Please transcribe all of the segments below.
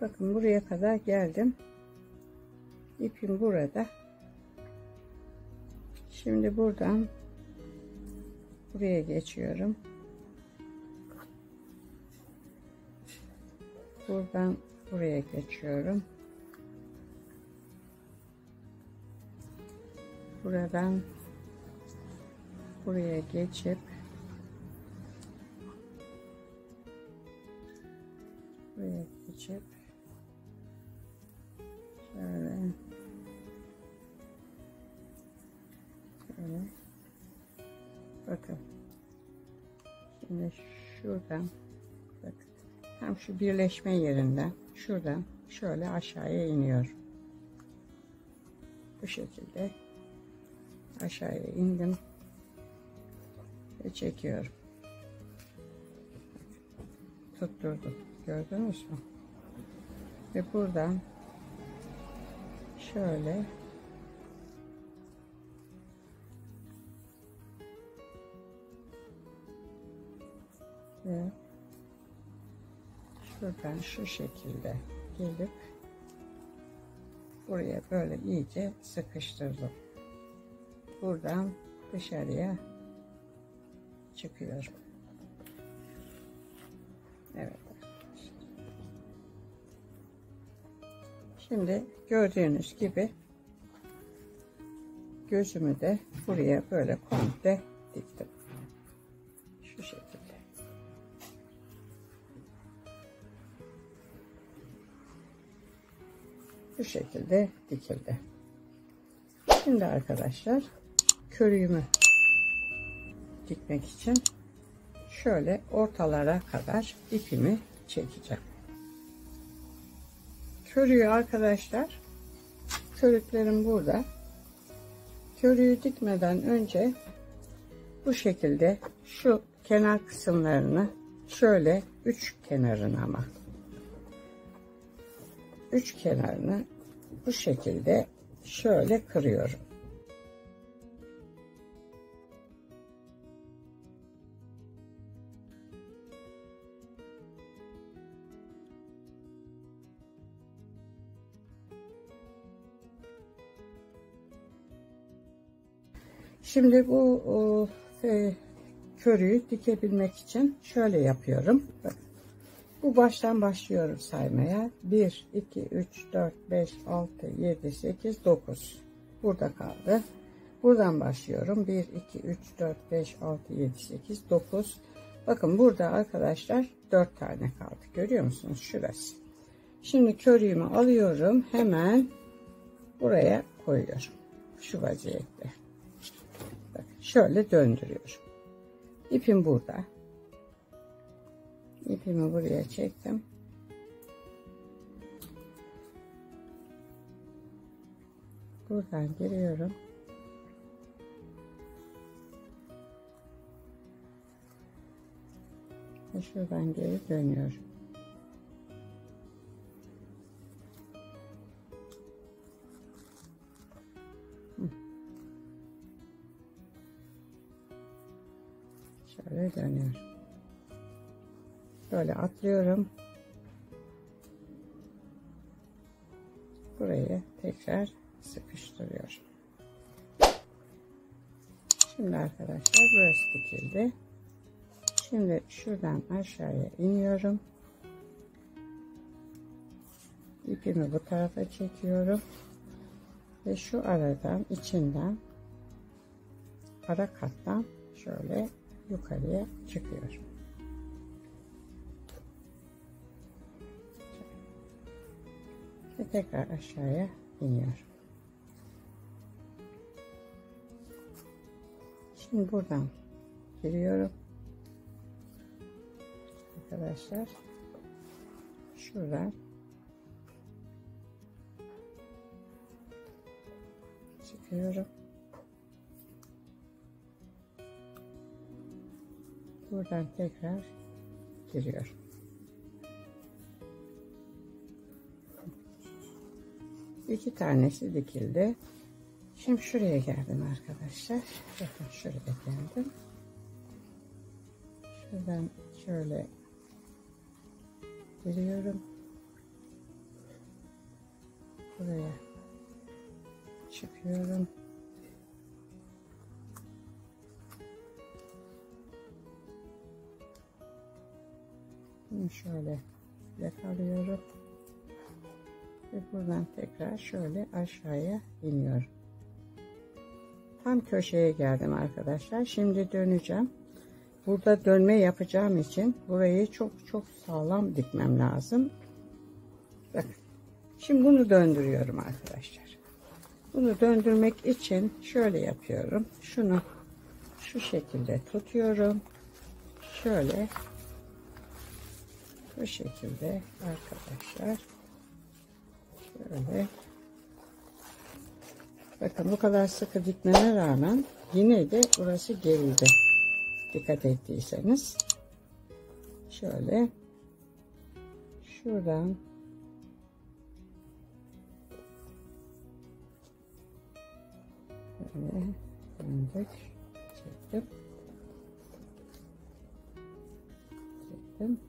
Bakın buraya kadar geldim. İpim burada. Şimdi buradan buraya geçiyorum. Buradan buraya geçiyorum. Buradan buraya geçip buraya geçip şöyle şöyle bakın. Şimdi şuradan bakın. Tam şu birleşme yerinden şuradan şöyle aşağıya iniyor. Bu şekilde aşağıya indim ve çekiyorum. Tutturdum. Gördünüz mü? Ve buradan şöyle ve şuradan şu şekilde gelip buraya böyle iyice sıkıştırdım. Buradan dışarıya çıkıyorum. Şimdi gördüğünüz gibi gözümü de buraya böyle komple diktim. Şu şekilde. Bu şekilde dikildi. Şimdi arkadaşlar körüğümü dikmek için şöyle ortalara kadar ipimi çekeceğim. Körüğü arkadaşlar körüklerim burada. Körüğü dikmeden önce bu şekilde şu kenar kısımlarını şöyle üç kenarını ama üç kenarını bu şekilde şöyle kırıyorum. Şimdi bu o, e, körüğü dikebilmek için şöyle yapıyorum. Bu baştan başlıyorum saymaya. 1, 2, 3, 4, 5, 6, 7, 8, 9. Burada kaldı. Buradan başlıyorum. 1, 2, 3, 4, 5, 6, 7, 8, 9. Bakın burada arkadaşlar 4 tane kaldı. Görüyor musunuz? Şurası. Şimdi körüğümü alıyorum. Hemen buraya koyuyorum. Şu vaziyette. Şöyle döndürüyorum. İpim burada. İpimi buraya çektim. Buradan giriyorum. Ve şuradan geri dönüyorum. Böyle atlıyorum. Burayı tekrar sıkıştırıyorum. Şimdi arkadaşlar burası dikildi. Şimdi şuradan aşağıya iniyorum. İpimi bu tarafa çekiyorum. Ve şu aradan içinden ara kattan şöyle yukarıya çıkıyorum. Tekrar aşağıya iniyorum. Şimdi buradan giriyorum. Arkadaşlar şuradan çıkıyorum. Buradan tekrar giriyorum. İki tanesi dikildi. Şimdi şuraya geldim arkadaşlar. Bakın şuraya geldim. Şuradan şöyle giriyorum. buraya çıkıyorum. Bunu şöyle yakalıyorum. Ve buradan tekrar şöyle aşağıya iniyorum. Tam köşeye geldim arkadaşlar. Şimdi döneceğim. Burada dönme yapacağım için burayı çok çok sağlam dikmem lazım. Bakın. Şimdi bunu döndürüyorum arkadaşlar. Bunu döndürmek için şöyle yapıyorum. Şunu şu şekilde tutuyorum. Şöyle bu şekilde arkadaşlar. Şöyle. Bakın bu kadar sıkı dikmeme rağmen yine de burası gerildi. Dikkat ettiyseniz. Şöyle. Şuradan Böyle döndük. Çektim. Çektim.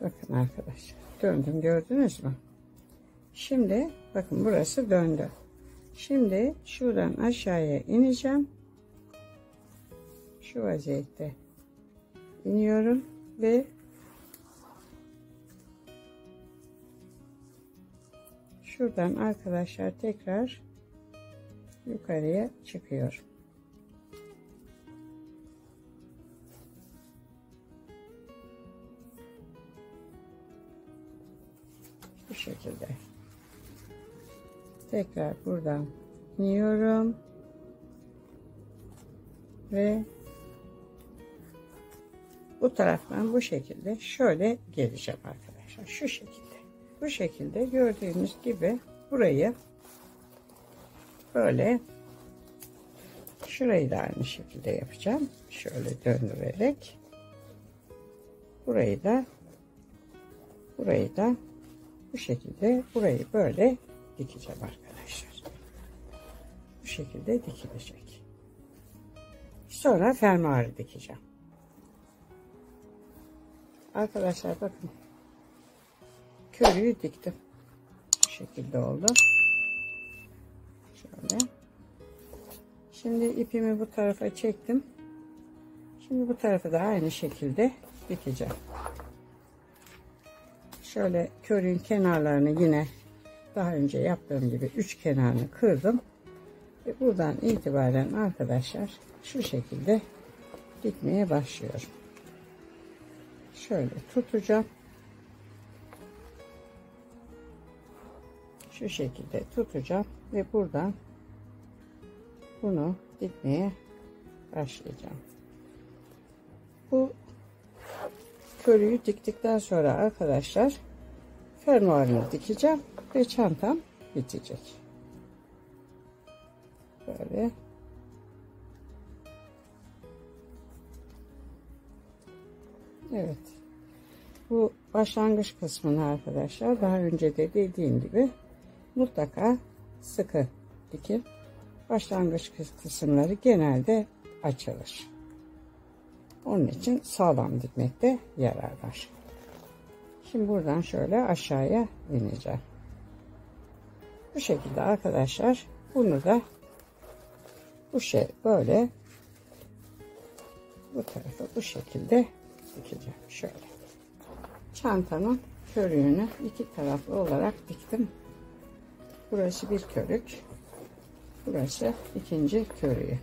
Bakın arkadaşlar. Döndüm gördünüz mü? Şimdi bakın burası döndü. Şimdi şuradan aşağıya ineceğim. Şu vaziyette iniyorum ve şuradan arkadaşlar tekrar yukarıya çıkıyorum. Bu şekilde. Tekrar buradan iniyorum. Ve bu taraftan bu şekilde şöyle geleceğim arkadaşlar. Şu şekilde. Bu şekilde gördüğünüz gibi burayı böyle şurayı da aynı şekilde yapacağım. Şöyle döndürerek burayı da burayı da bu şekilde burayı böyle dikeceğim arkadaşlar. Bu şekilde dikilecek. Sonra fermuarı dikeceğim. Arkadaşlar bakın. Körüyü diktim. Bu şekilde oldu. Şöyle. Şimdi ipimi bu tarafa çektim. Şimdi bu tarafı da aynı şekilde dikeceğim. Şöyle körün kenarlarını yine daha önce yaptığım gibi üç kenarını kırdım. Ve buradan itibaren arkadaşlar şu şekilde dikmeye başlıyorum. Şöyle tutacağım. Şu şekilde tutacağım ve buradan bunu dikmeye başlayacağım. Körüyü diktikten sonra arkadaşlar fermuarını dikeceğim ve çantam bitecek. Böyle. Evet. Bu başlangıç kısmını arkadaşlar daha önce de dediğim gibi mutlaka sıkı dikin. Başlangıç kısımları genelde açılır. Onun için sağlam dikmekte yarar var. Şimdi buradan şöyle aşağıya ineceğim. Bu şekilde arkadaşlar bunu da bu şey böyle bu tarafa bu şekilde dikeceğim. Şöyle. Çantanın körüğünü iki taraflı olarak diktim. Burası bir körük. Burası ikinci körüğü.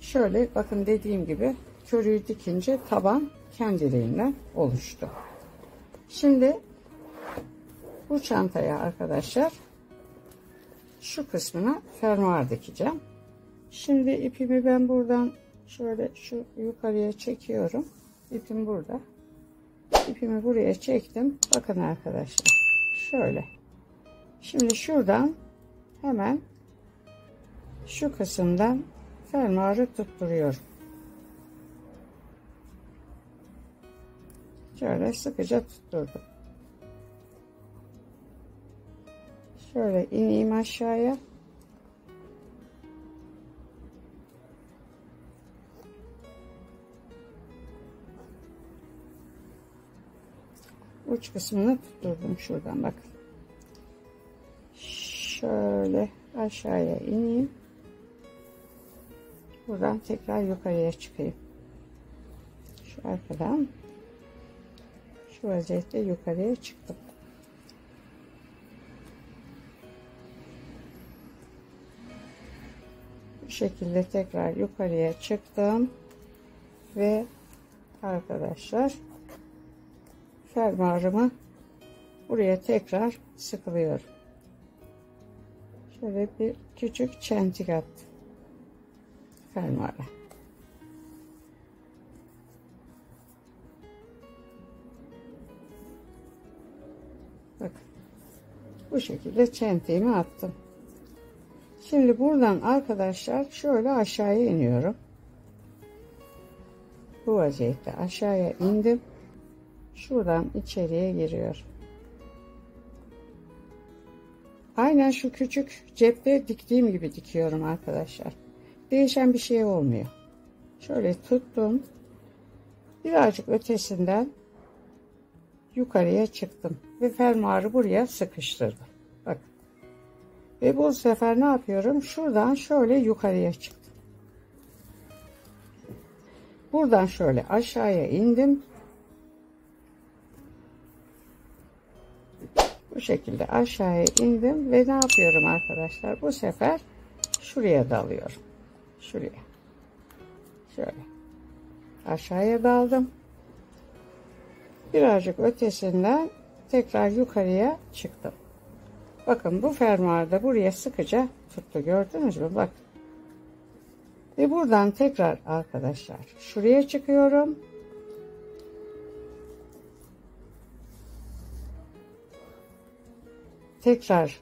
Şöyle bakın dediğim gibi körüğü dikince taban kendiliğinden oluştu. Şimdi bu çantaya arkadaşlar şu kısmına fermuar dikeceğim. Şimdi ipimi ben buradan şöyle şu yukarıya çekiyorum. İpim burada. İpimi buraya çektim. Bakın arkadaşlar. Şöyle. Şimdi şuradan hemen şu kısımdan fermuarı tutturuyorum. Şöyle sıkıca tutturdum. Şöyle ineyim aşağıya. Uç kısmını tutturdum şuradan bakın. Şöyle aşağıya ineyim. Buradan tekrar yukarıya çıkayım. Şu arkadan şu vaziyette yukarıya çıktım. Bu şekilde tekrar yukarıya çıktım ve arkadaşlar fermuarımı buraya tekrar sıkılıyorum. Şöyle bir küçük çentik attım fermuara. Bakın. Bu şekilde çentiğimi attım. Şimdi buradan arkadaşlar şöyle aşağıya iniyorum. Bu vaziyette aşağıya indim. Şuradan içeriye giriyorum. Aynen şu küçük cepte diktiğim gibi dikiyorum arkadaşlar. Değişen bir şey olmuyor. Şöyle tuttum. Birazcık ötesinden yukarıya çıktım. Ve fermuarı buraya sıkıştırdım. Bak. Ve bu sefer ne yapıyorum? Şuradan şöyle yukarıya çıktım. Buradan şöyle aşağıya indim. Bu şekilde aşağıya indim ve ne yapıyorum arkadaşlar? Bu sefer şuraya dalıyorum. Şuraya. Şöyle. Aşağıya daldım. Birazcık ötesinden tekrar yukarıya çıktım. Bakın bu fermuar da buraya sıkıca tuttu. Gördünüz mü? Bak. Ve buradan tekrar arkadaşlar şuraya çıkıyorum. Tekrar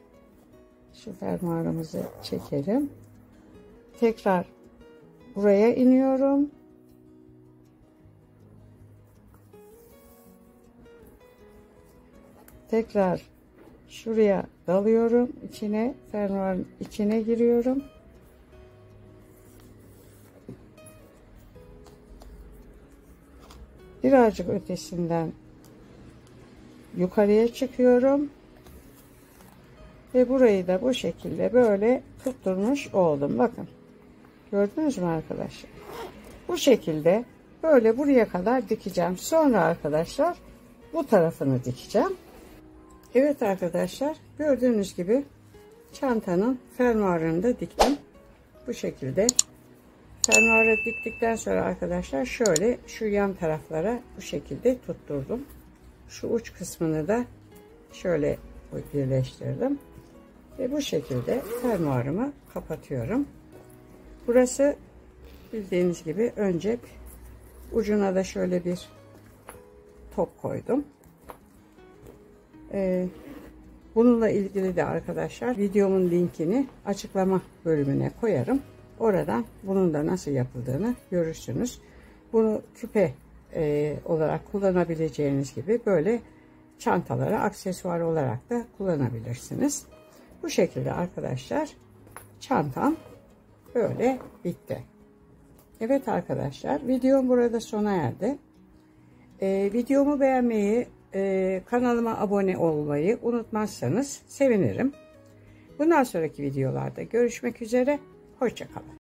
şu fermuarımızı çekelim. Tekrar buraya iniyorum. Tekrar şuraya dalıyorum. içine fermuarın içine giriyorum. Birazcık ötesinden yukarıya çıkıyorum. Ve burayı da bu şekilde böyle tutturmuş oldum. Bakın. Gördünüz mü arkadaşlar? Bu şekilde böyle buraya kadar dikeceğim. Sonra arkadaşlar bu tarafını dikeceğim. Evet arkadaşlar gördüğünüz gibi çantanın fermuarını da diktim. Bu şekilde fermuarı diktikten sonra arkadaşlar şöyle şu yan taraflara bu şekilde tutturdum. Şu uç kısmını da şöyle birleştirdim. Ve bu şekilde fermuarımı kapatıyorum. Burası bildiğiniz gibi önce ucuna da şöyle bir top koydum. Ee, bununla ilgili de arkadaşlar videomun linkini açıklama bölümüne koyarım. Oradan bunun da nasıl yapıldığını görürsünüz. Bunu küpe e, olarak kullanabileceğiniz gibi böyle çantalara aksesuar olarak da kullanabilirsiniz. Bu şekilde arkadaşlar çantam böyle bitti. Evet arkadaşlar videom burada sona erdi. Ee, videomu beğenmeyi, e, kanalıma abone olmayı unutmazsanız sevinirim. Bundan sonraki videolarda görüşmek üzere. Hoşçakalın.